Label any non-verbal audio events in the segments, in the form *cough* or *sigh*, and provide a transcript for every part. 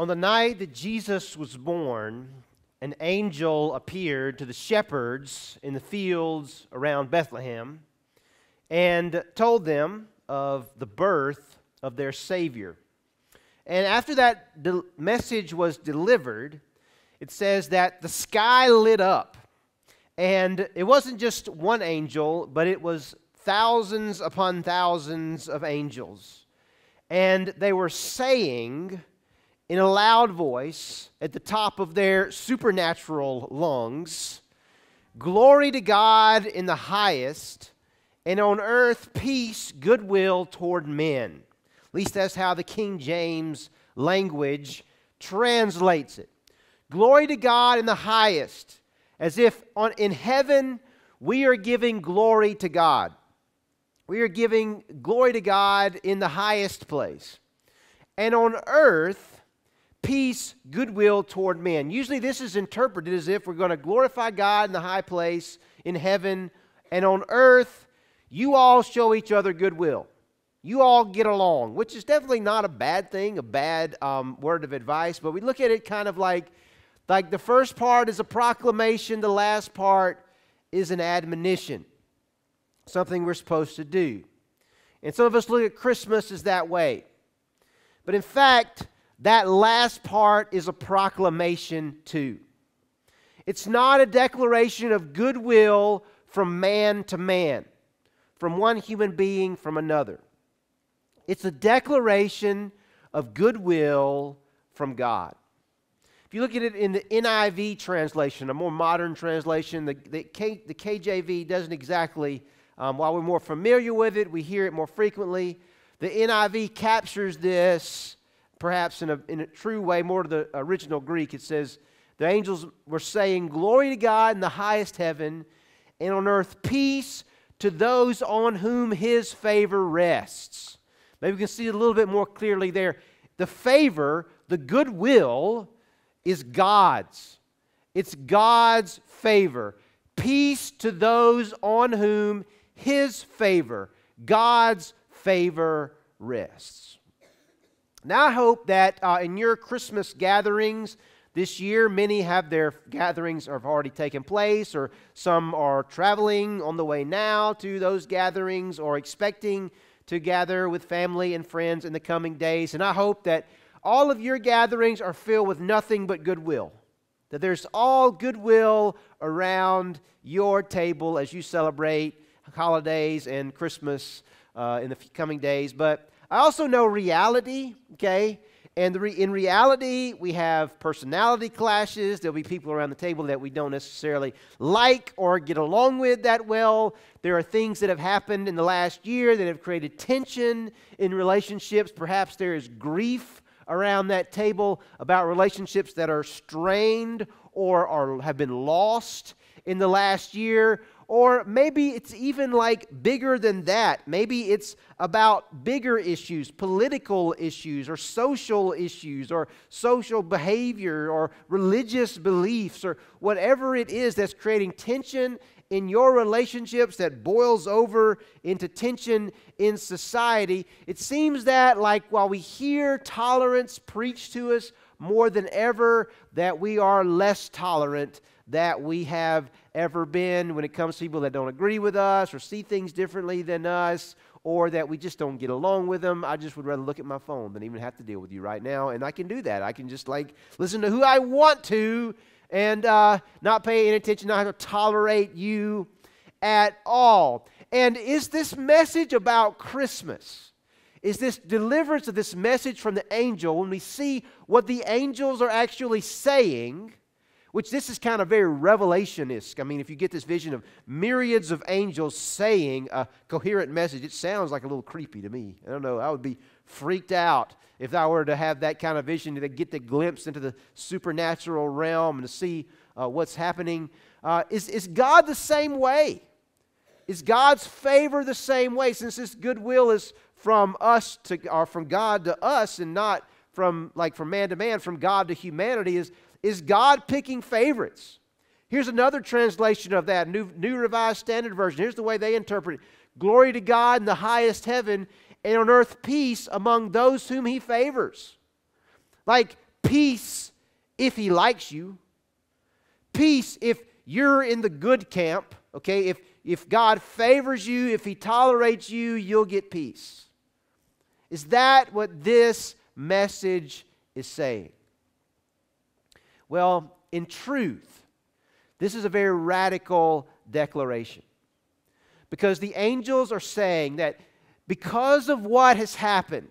On the night that Jesus was born, an angel appeared to the shepherds in the fields around Bethlehem and told them of the birth of their Savior. And after that de- message was delivered, it says that the sky lit up. And it wasn't just one angel, but it was thousands upon thousands of angels. And they were saying in a loud voice at the top of their supernatural lungs Glory to God in the highest, and on earth peace, goodwill toward men. At least that's how the King James language translates it. Glory to God in the highest, as if on, in heaven we are giving glory to God. We are giving glory to God in the highest place. And on earth, peace, goodwill toward men. Usually, this is interpreted as if we're going to glorify God in the high place in heaven, and on earth, you all show each other goodwill. You all get along, which is definitely not a bad thing, a bad um, word of advice, but we look at it kind of like, like the first part is a proclamation, the last part is an admonition, something we're supposed to do. And some of us look at Christmas as that way. But in fact, that last part is a proclamation too. It's not a declaration of goodwill from man to man, from one human being from another. It's a declaration of goodwill from God. If you look at it in the NIV translation, a more modern translation, the, the, K, the KJV doesn't exactly, um, while we're more familiar with it, we hear it more frequently. The NIV captures this perhaps in a, in a true way, more to the original Greek. It says, The angels were saying, Glory to God in the highest heaven, and on earth peace to those on whom his favor rests. Maybe we can see it a little bit more clearly there. The favor, the goodwill, is God's. It's God's favor. Peace to those on whom His favor, God's favor, rests. Now, I hope that uh, in your Christmas gatherings this year, many have their gatherings have already taken place, or some are traveling on the way now to those gatherings, or expecting to gather with family and friends in the coming days. And I hope that all of your gatherings are filled with nothing but goodwill. That there's all goodwill around your table as you celebrate holidays and Christmas uh, in the coming days. But I also know reality, okay? And re- in reality, we have personality clashes. There'll be people around the table that we don't necessarily like or get along with that well. There are things that have happened in the last year that have created tension in relationships. Perhaps there is grief around that table about relationships that are strained or are, have been lost in the last year or maybe it's even like bigger than that. Maybe it's about bigger issues, political issues, or social issues, or social behavior, or religious beliefs, or whatever it is that's creating tension in your relationships that boils over into tension in society. It seems that, like, while we hear tolerance preached to us more than ever, that we are less tolerant that we have ever been when it comes to people that don't agree with us or see things differently than us or that we just don't get along with them. I just would rather look at my phone than even have to deal with you right now. And I can do that. I can just like listen to who I want to and uh, not pay any attention, not to tolerate you at all. And is this message about Christmas? Is this deliverance of this message from the angel when we see what the angels are actually saying? Which this is kind of very revelationist. I mean, if you get this vision of myriads of angels saying a coherent message, it sounds like a little creepy to me. I don't know, I would be freaked out if I were to have that kind of vision to get the glimpse into the supernatural realm and to see uh, what's happening. Uh, is, is God the same way? Is God's favor the same way? Since this goodwill is from us to, or from God to us and not from like from man to man, from God to humanity, is is God picking favorites? Here's another translation of that, New, New Revised Standard Version. Here's the way they interpret it Glory to God in the highest heaven, and on earth peace among those whom he favors. Like, Peace if he likes you. Peace if you're in the good camp, okay? If, if God favors you, if he tolerates you, you'll get peace. Is that what this message is saying? Well, in truth, this is a very radical declaration. Because the angels are saying that because of what has happened,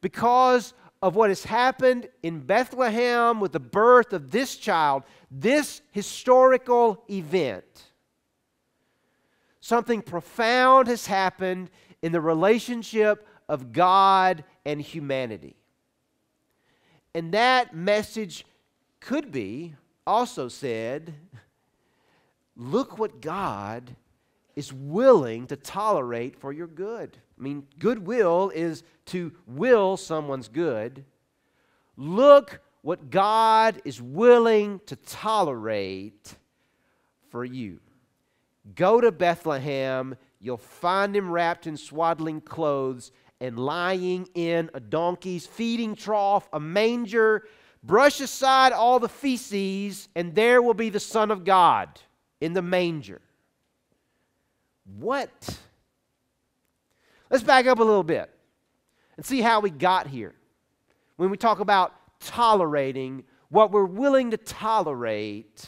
because of what has happened in Bethlehem with the birth of this child, this historical event, something profound has happened in the relationship of God and humanity. And that message could be also said look what God is willing to tolerate for your good. I mean, goodwill is to will someone's good. Look what God is willing to tolerate for you. Go to Bethlehem, you'll find him wrapped in swaddling clothes and lying in a donkey's feeding trough, a manger. Brush aside all the feces, and there will be the Son of God in the manger. What? Let's back up a little bit and see how we got here. When we talk about tolerating what we're willing to tolerate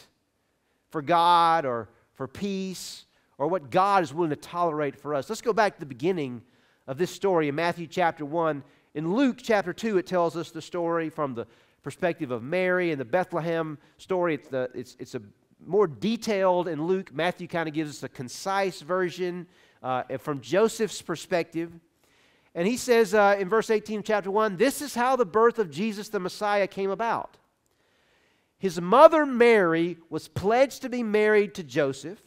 for God or for peace or what God is willing to tolerate for us. Let's go back to the beginning of this story in Matthew chapter 1. In Luke chapter 2, it tells us the story from the perspective of Mary and the Bethlehem story. It's, the, it's, it's a more detailed in Luke. Matthew kind of gives us a concise version uh, from Joseph's perspective. And he says uh, in verse 18 of chapter 1 this is how the birth of Jesus the Messiah came about. His mother Mary was pledged to be married to Joseph.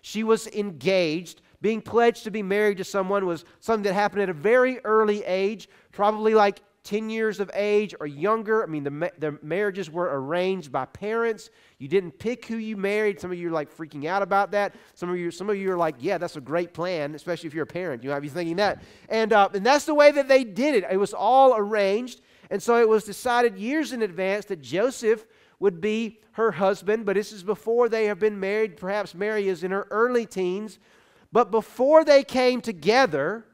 She was engaged. Being pledged to be married to someone was something that happened at a very early age, probably like 10 years of age or younger. I mean, the, the marriages were arranged by parents. You didn't pick who you married. Some of you are like freaking out about that. Some of you, some of you are like, yeah, that's a great plan, especially if you're a parent. You might be thinking that. And, uh, and that's the way that they did it. It was all arranged. And so it was decided years in advance that Joseph would be her husband. But this is before they have been married. Perhaps Mary is in her early teens. But before they came together,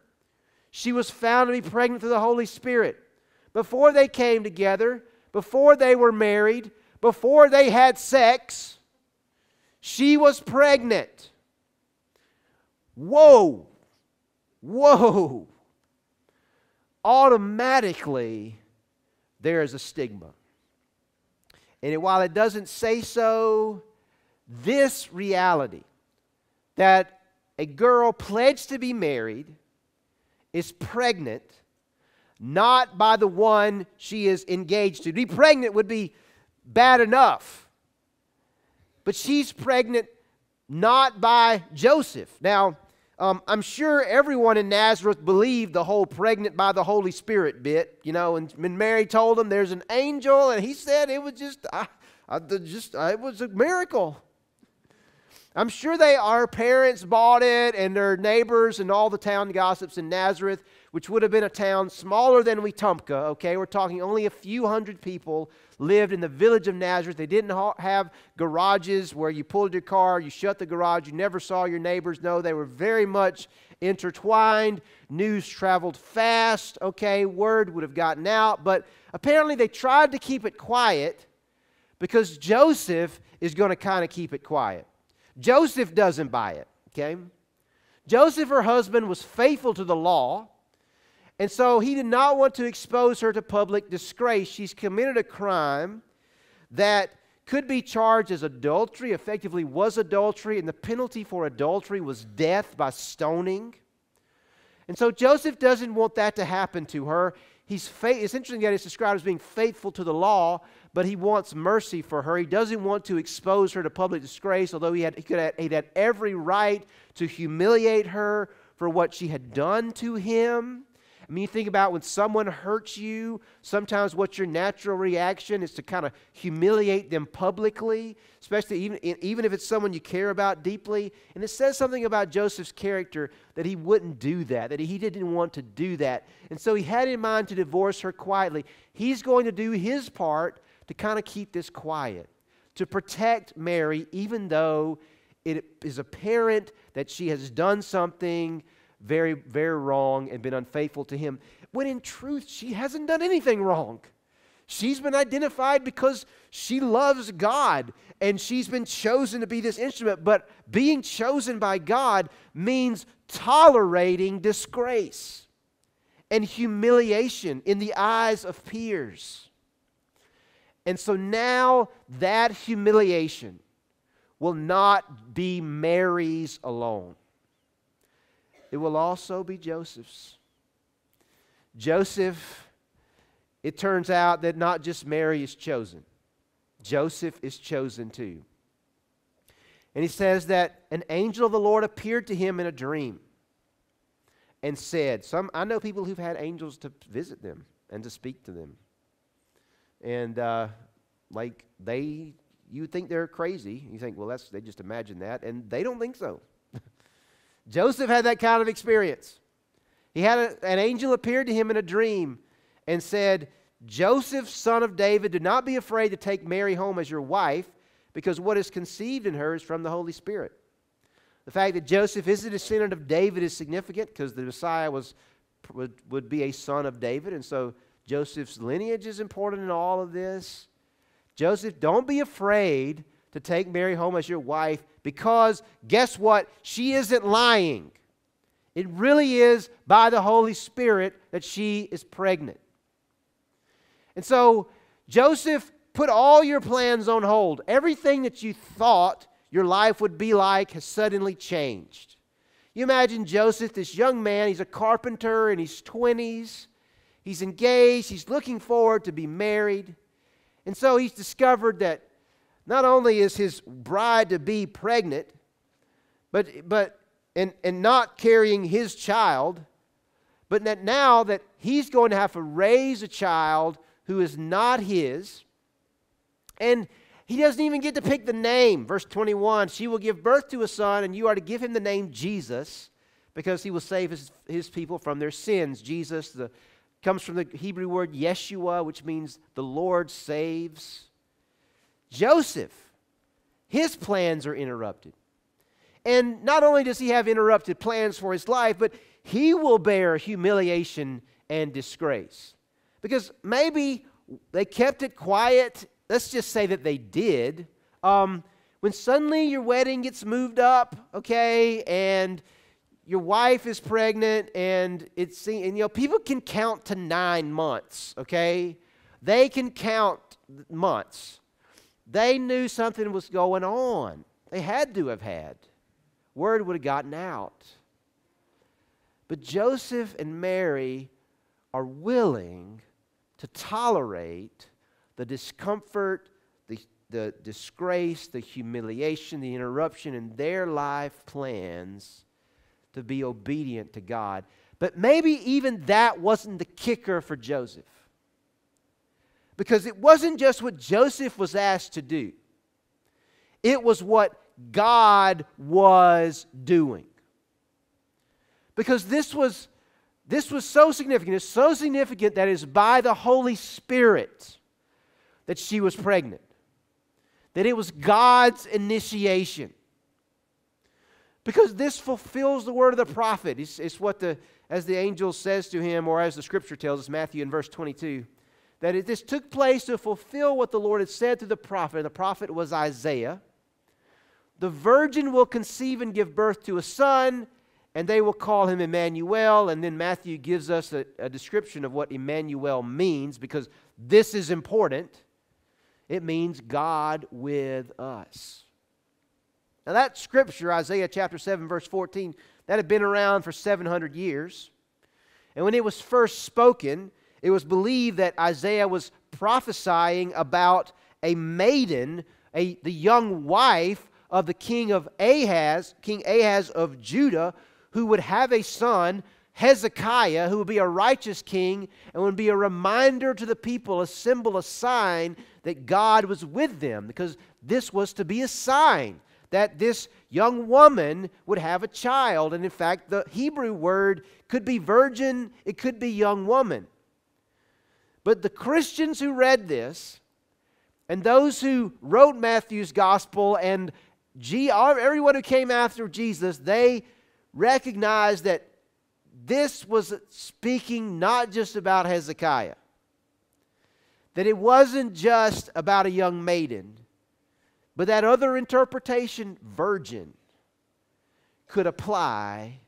she was found to be pregnant through the Holy Spirit before they came together, before they were married, before they had sex, she was pregnant. Whoa! Whoa! Automatically, there is a stigma. And while it doesn't say so, this reality that a girl pledged to be married is pregnant not by the one she is engaged to. To be pregnant would be bad enough. But she's pregnant not by Joseph. Now, um, I'm sure everyone in Nazareth believed the whole pregnant by the Holy Spirit bit, you know. And when Mary told him there's an angel, and he said it was just, I, I, just, it was a miracle. I'm sure they, our parents bought it, and their neighbors and all the town gossips in Nazareth which would have been a town smaller than Wetumpka, okay? We're talking only a few hundred people lived in the village of Nazareth. They didn't ha- have garages where you pulled your car, you shut the garage, you never saw your neighbors. No, they were very much intertwined. News traveled fast, okay? Word would have gotten out, but apparently they tried to keep it quiet because Joseph is going to kind of keep it quiet. Joseph doesn't buy it, okay? Joseph, her husband, was faithful to the law. And so he did not want to expose her to public disgrace. She's committed a crime that could be charged as adultery, effectively was adultery, and the penalty for adultery was death by stoning. And so Joseph doesn't want that to happen to her. He's fa- it's interesting that it's described as being faithful to the law, but he wants mercy for her. He doesn't want to expose her to public disgrace, although he had, he could have, he had every right to humiliate her for what she had done to him. I mean, you think about when someone hurts you, sometimes what's your natural reaction is to kind of humiliate them publicly, especially even, even if it's someone you care about deeply. And it says something about Joseph's character that he wouldn't do that, that he didn't want to do that. And so he had in mind to divorce her quietly. He's going to do his part to kind of keep this quiet, to protect Mary, even though it is apparent that she has done something very, very wrong and been unfaithful to him, when in truth, she hasn't done anything wrong. She's been identified because she loves God and she's been chosen to be this instrument. But being chosen by God means tolerating disgrace and humiliation in the eyes of peers. And so now that humiliation will not be Mary's alone it will also be Joseph's. Joseph, it turns out that not just Mary is chosen, Joseph is chosen too. And he says that an angel of the Lord appeared to him in a dream and said, some, I know people who've had angels to visit them and to speak to them. And uh, like they, you think they're crazy. You think, well, that's, they just imagine that. And they don't think so. Joseph had that kind of experience. He had a, an angel appeared to him in a dream and said, Joseph, son of David, do not be afraid to take Mary home as your wife, because what is conceived in her is from the Holy Spirit. The fact that Joseph is a descendant of David is significant because the Messiah was, would, would be a son of David, and so Joseph's lineage is important in all of this. Joseph, don't be afraid to take Mary home as your wife because guess what? She isn't lying. It really is by the Holy Spirit that she is pregnant. And so Joseph put all your plans on hold. Everything that you thought your life would be like has suddenly changed. You imagine Joseph, this young man, he's a carpenter in his 20s. He's engaged, he's looking forward to be married. And so he's discovered that not only is his bride to be pregnant, but, but and, and not carrying his child, but that now that he's going to have to raise a child who is not his, and he doesn't even get to pick the name. Verse 21 She will give birth to a son, and you are to give him the name Jesus, because he will save his, his people from their sins. Jesus the, comes from the Hebrew word Yeshua, which means the Lord saves. Joseph, his plans are interrupted. And not only does he have interrupted plans for his life, but he will bear humiliation and disgrace. Because maybe they kept it quiet. Let's just say that they did. Um, when suddenly your wedding gets moved up, okay, and your wife is pregnant, and it's and you know people can count to nine months, okay, they can count months. They knew something was going on. They had to have had. Word would have gotten out. But Joseph and Mary are willing to tolerate the discomfort, the, the disgrace, the humiliation, the interruption in their life plans to be obedient to God. But maybe even that wasn't the kicker for Joseph. Because it wasn't just what Joseph was asked to do, it was what God was doing. Because this was, this was so significant. It's so significant that it's by the Holy Spirit that she was pregnant, that it was God's initiation. Because this fulfills the word of the prophet. It's, it's what the, as the angel says to him, or as the scripture tells us, Matthew in verse 22 that it, this took place to fulfill what the Lord had said through the prophet, and the prophet was Isaiah. The virgin will conceive and give birth to a son, and they will call him Emmanuel. And then Matthew gives us a, a description of what Emmanuel means because this is important. It means God with us. Now, that scripture, Isaiah chapter 7, verse 14, that had been around for 700 years. And when it was first spoken, it was believed that Isaiah was prophesying about a maiden, a, the young wife of the king of Ahaz, King Ahaz of Judah, who would have a son Hezekiah, who would be a righteous king and would be a reminder to the people, a symbol, a sign that God was with them, because this was to be a sign that this young woman would have a child. And in fact, the Hebrew word could be virgin, it could be young woman. But the Christians who read this, and those who wrote Matthew's gospel, and everyone who came after Jesus, they recognized that this was speaking not just about Hezekiah, that it wasn't just about a young maiden, but that other interpretation, virgin, could apply,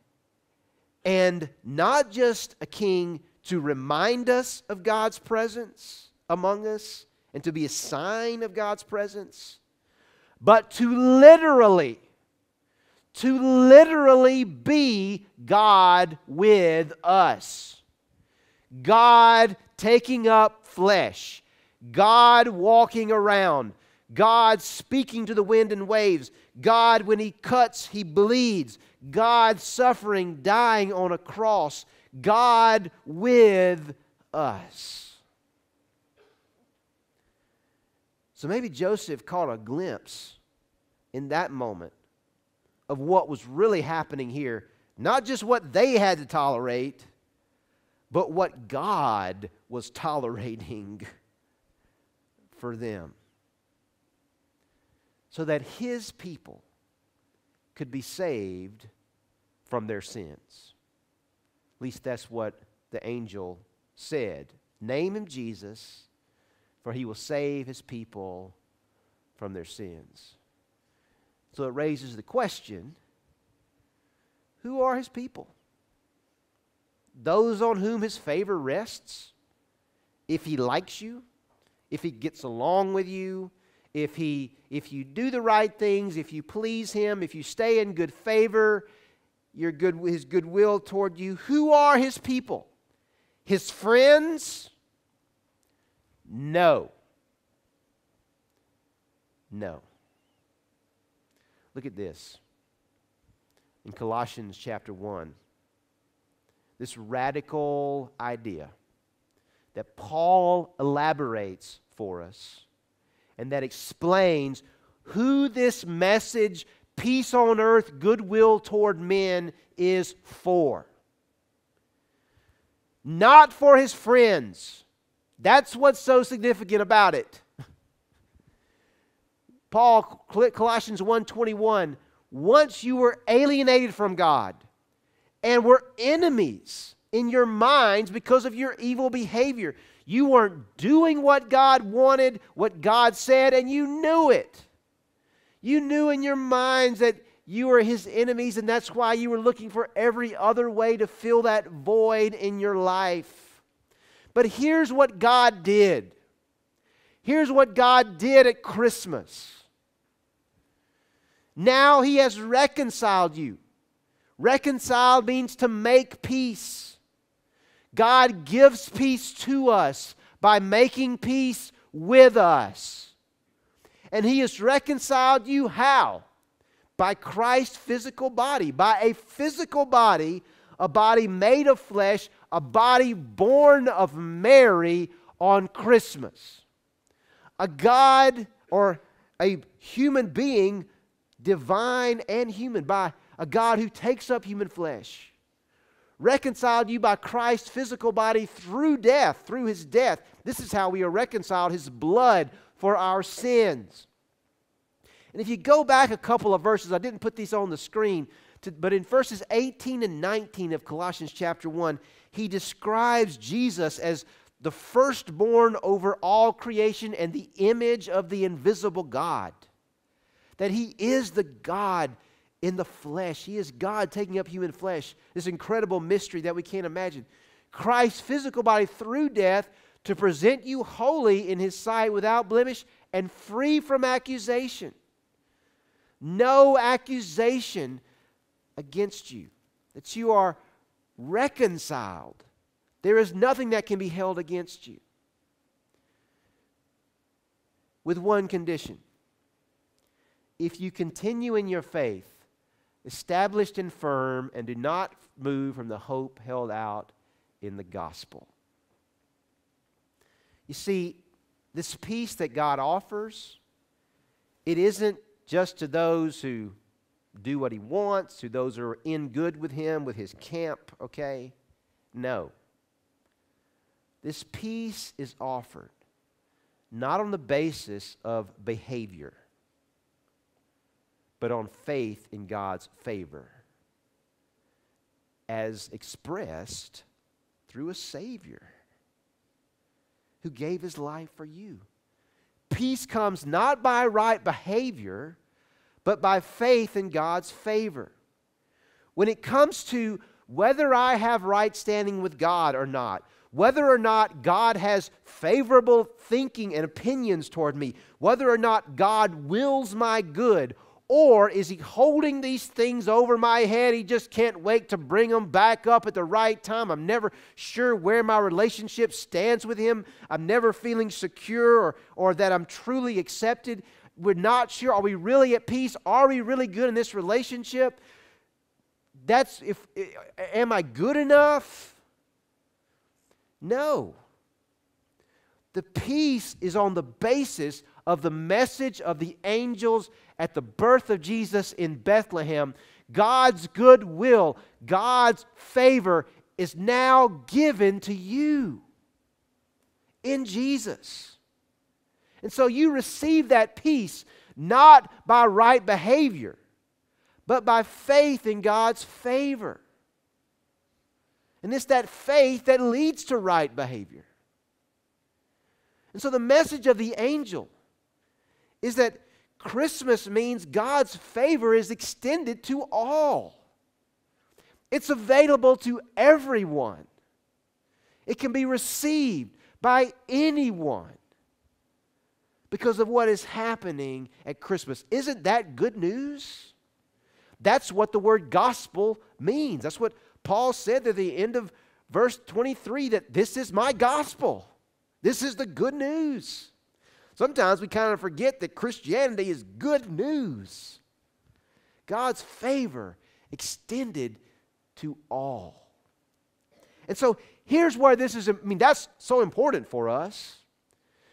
and not just a king to remind us of God's presence among us and to be a sign of God's presence, but to literally to literally be God with us. God taking up flesh, God walking around, God speaking to the wind and waves, God, when He cuts, He bleeds, God suffering, dying on a cross, God with us. So maybe Joseph caught a glimpse in that moment of what was really happening here. Not just what they had to tolerate, but what God was tolerating *laughs* for them. So that his people could be saved from their sins. At least that's what the angel said. Name him Jesus, for he will save his people from their sins. So it raises the question who are his people? Those on whom his favor rests? If he likes you, if he gets along with you, if he if you do the right things, if you please him, if you stay in good favor, your good his goodwill toward you, who are his people? His friends? No. No. Look at this in Colossians chapter 1. This radical idea that Paul elaborates for us and that explains who this message, peace on earth, goodwill toward men, is for. Not for his friends. That's what's so significant about it. *laughs* Paul, Colossians 1:21, once you were alienated from God and were enemies in your minds because of your evil behavior. You weren't doing what God wanted, what God said, and you knew it. You knew in your minds that you were his enemies, and that's why you were looking for every other way to fill that void in your life. But here's what God did. Here's what God did at Christmas. Now he has reconciled you. Reconciled means to make peace. God gives peace to us by making peace with us. And he has reconciled you how? By Christ's physical body, by a physical body, a body made of flesh, a body born of Mary on Christmas. A God or a human being divine and human, by a God who takes up human flesh. Reconciled you by Christ's physical body through death, through his death. This is how we are reconciled, his blood for our sins. And if you go back a couple of verses, I didn't put these on the screen, to, but in verses 18 and 19 of Colossians chapter 1, he describes Jesus as the firstborn over all creation and the image of the invisible God that He is the God in the flesh. He is God taking up human flesh. This incredible mystery that we can't imagine. Christ's physical body through death to present you holy in His sight without blemish and free from accusation. No accusation against you, that you are reconciled. There is nothing that can be held against you. With one condition if you continue in your faith established and firm, and do not move from the hope held out in the gospel. You see, this peace that God offers, it isn't just to those who do what he wants, to those who are in good with him, with his camp, okay? No. This peace is offered not on the basis of behavior, but on faith in God's favor, as expressed through a Savior who gave his life for you. Peace comes not by right behavior, but by faith in God's favor. When it comes to whether I have right standing with God or not, whether or not God has favorable thinking and opinions toward me, whether or not God wills my good, or is he holding these things over my head? He just can't wait to bring them back up at the right time. I'm never sure where my relationship stands with him. I'm never feeling secure or, or that I'm truly accepted. We're not sure. Are we really at peace? Are we really good in this relationship? That's if eh, am I good enough? No. The peace is on the basis of the message of the angels at the birth of Jesus in Bethlehem. God's goodwill, God's favor is now given to you in Jesus. And so you receive that peace not by right behavior, but by faith in God's favor. And it's that faith that leads to right behavior. And so the message of the angel is that Christmas means God's favor is extended to all. It's available to everyone. It can be received by anyone because of what is happening at Christmas. Isn't that good news? That's what the word gospel means. That's what Paul said at the end of verse 23 that this is my gospel. This is the good news. Sometimes we kind of forget that Christianity is good news. God's favor extended to all. And so here's where this is, I mean, that's so important for us.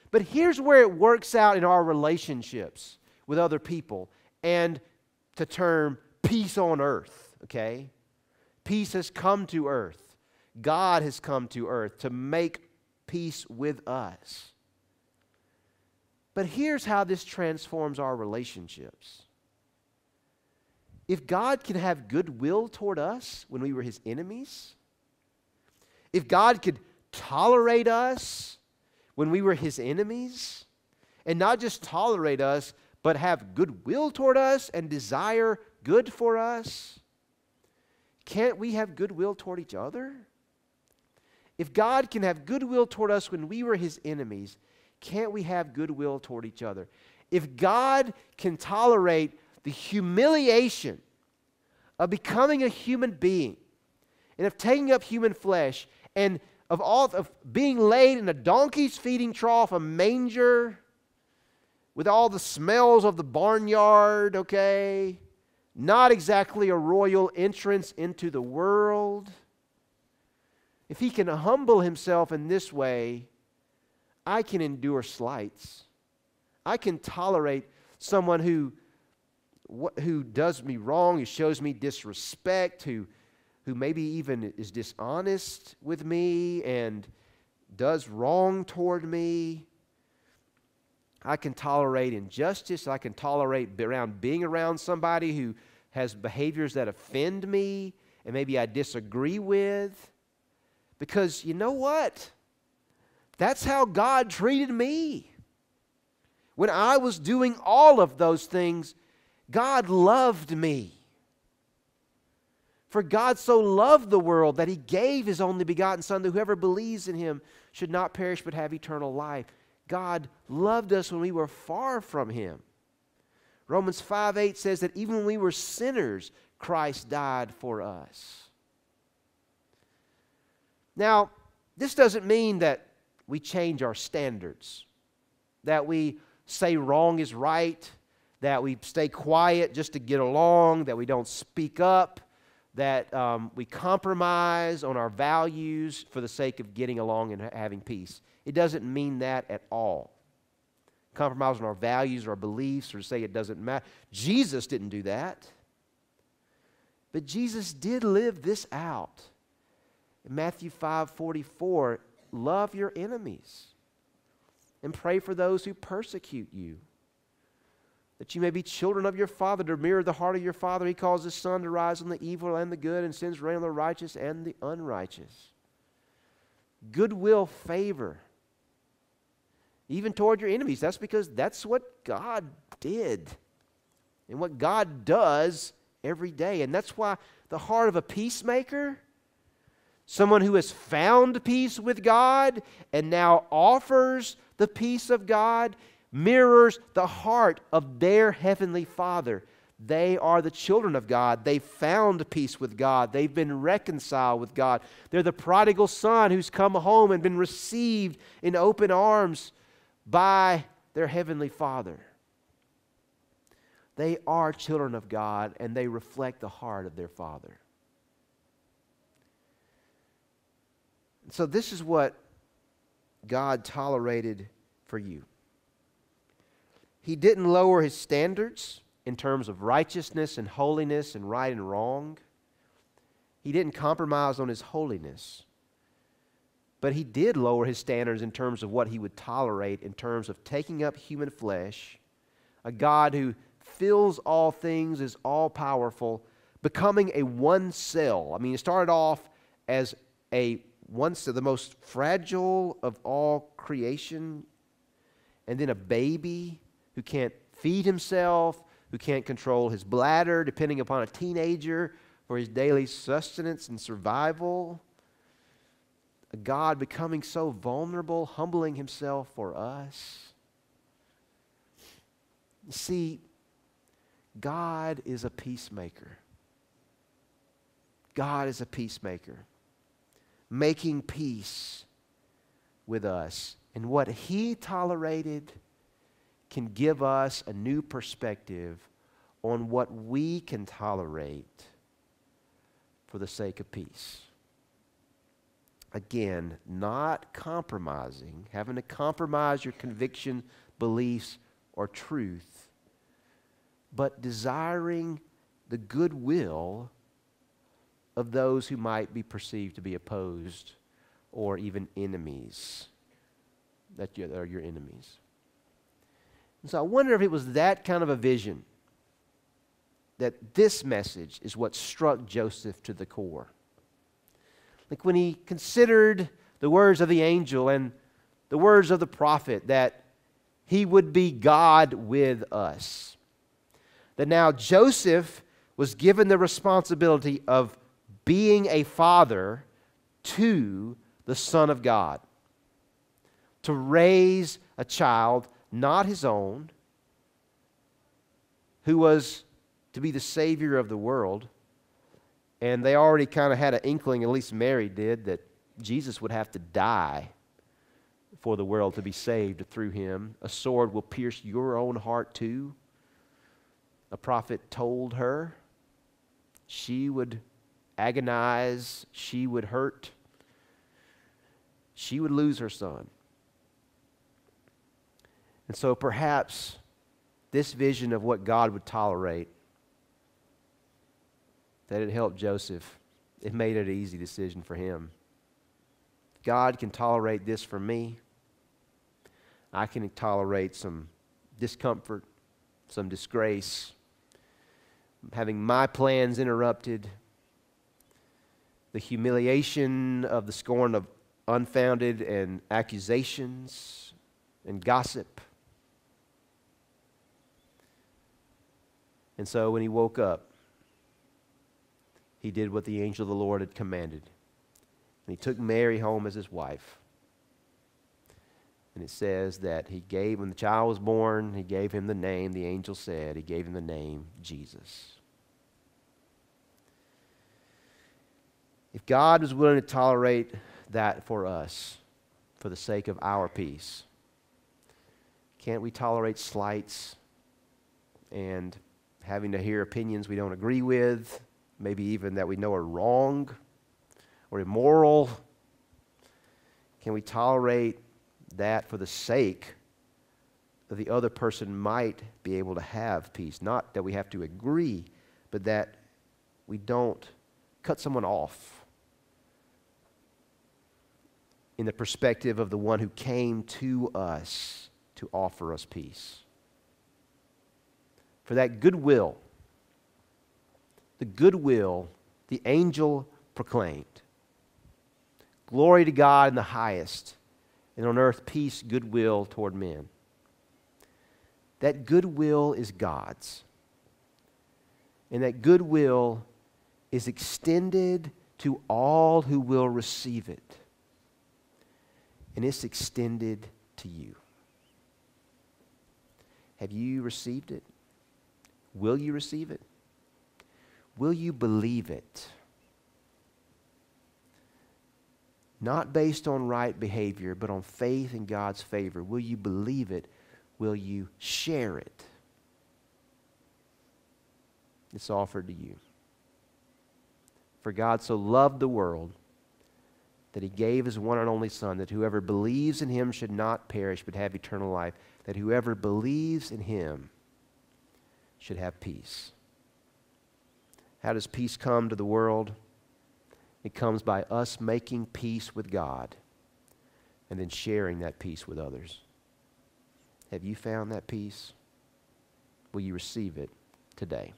But here's where it works out in our relationships with other people and to term peace on earth, okay? Peace has come to earth. God has come to earth to make peace with us. But here's how this transforms our relationships. If God can have goodwill toward us when we were his enemies, if God could tolerate us when we were his enemies, and not just tolerate us, but have goodwill toward us and desire good for us, can't we have goodwill toward each other? If God can have goodwill toward us when we were his enemies, can't we have goodwill toward each other? If God can tolerate the humiliation of becoming a human being and of taking up human flesh and of all of being laid in a donkey's feeding trough, a manger, with all the smells of the barnyard, okay? Not exactly a royal entrance into the world. If he can humble himself in this way, I can endure slights. I can tolerate someone who, who does me wrong, who shows me disrespect, who, who maybe even is dishonest with me and does wrong toward me. I can tolerate injustice. I can tolerate around being around somebody who has behaviors that offend me and maybe I disagree with. Because you know what? That's how God treated me. When I was doing all of those things, God loved me. For God so loved the world that he gave his only begotten Son, that whoever believes in him should not perish but have eternal life. God loved us when we were far from him. Romans 5 8 says that even when we were sinners, Christ died for us. Now, this doesn't mean that we change our standards, that we say wrong is right, that we stay quiet just to get along, that we don't speak up, that um, we compromise on our values for the sake of getting along and having peace. It doesn't mean that at all. Compromise on our values or our beliefs or say it doesn't matter. Jesus didn't do that. But Jesus did live this out. In Matthew 5 44, love your enemies and pray for those who persecute you that you may be children of your Father, to mirror the heart of your Father. He calls his sun to rise on the evil and the good, and sends rain on the righteous and the unrighteous. Goodwill, favor, even toward your enemies. That's because that's what God did and what God does every day. And that's why the heart of a peacemaker, someone who has found peace with God and now offers the peace of God, mirrors the heart of their heavenly Father. They are the children of God. They found peace with God. They've been reconciled with God. They're the prodigal son who's come home and been received in open arms by their heavenly Father. They are children of God and they reflect the heart of their Father. So, this is what God tolerated for you. He didn't lower his standards in terms of righteousness and holiness and right and wrong. He didn't compromise on his holiness. But he did lower his standards in terms of what he would tolerate, in terms of taking up human flesh, a God who fills all things, is all powerful, becoming a one cell. I mean, it started off as a one cell, the most fragile of all creation, and then a baby who can't feed himself, who can't control his bladder, depending upon a teenager for his daily sustenance and survival. A God becoming so vulnerable, humbling himself for us. See, God is a peacemaker. God is a peacemaker, making peace with us. And what he tolerated can give us a new perspective on what we can tolerate for the sake of peace. Again, not compromising, having to compromise your conviction, beliefs, or truth, but desiring the goodwill of those who might be perceived to be opposed or even enemies, that are your enemies. And so I wonder if it was that kind of a vision that this message is what struck Joseph to the core. Like when he considered the words of the angel and the words of the prophet that he would be God with us. That now Joseph was given the responsibility of being a father to the Son of God, to raise a child not his own, who was to be the Savior of the world. And they already kind of had an inkling, at least Mary did, that Jesus would have to die for the world to be saved through him. A sword will pierce your own heart too. A prophet told her she would agonize, she would hurt, she would lose her son. And so perhaps this vision of what God would tolerate, that it helped Joseph, it made it an easy decision for him. God can tolerate this for me. I can tolerate some discomfort, some disgrace, having my plans interrupted, the humiliation of the scorn of unfounded and accusations and gossip. And so when he woke up, he did what the angel of the Lord had commanded. And he took Mary home as his wife. And it says that he gave, when the child was born, he gave him the name, the angel said, he gave him the name Jesus. If God was willing to tolerate that for us, for the sake of our peace, can't we tolerate slights and having to hear opinions we don't agree with, maybe even that we know are wrong or immoral? Can we tolerate that for the sake that the other person might be able to have peace? Not that we have to agree, but that we don't cut someone off in the perspective of the one who came to us to offer us peace. For that goodwill, the goodwill the angel proclaimed. Glory to God in the highest, and on earth peace, goodwill toward men. That goodwill is God's. And that goodwill is extended to all who will receive it. And it's extended to you. Have you received it? Will you receive it? Will you believe it? Not based on right behavior, but on faith in God's favor. Will you believe it? Will you share it? It's offered to you. For God so loved the world that he gave his one and only Son, that whoever believes in him should not perish but have eternal life, that whoever believes in him should have peace. How does peace come to the world? It comes by us making peace with God and then sharing that peace with others. Have you found that peace? Will you receive it today?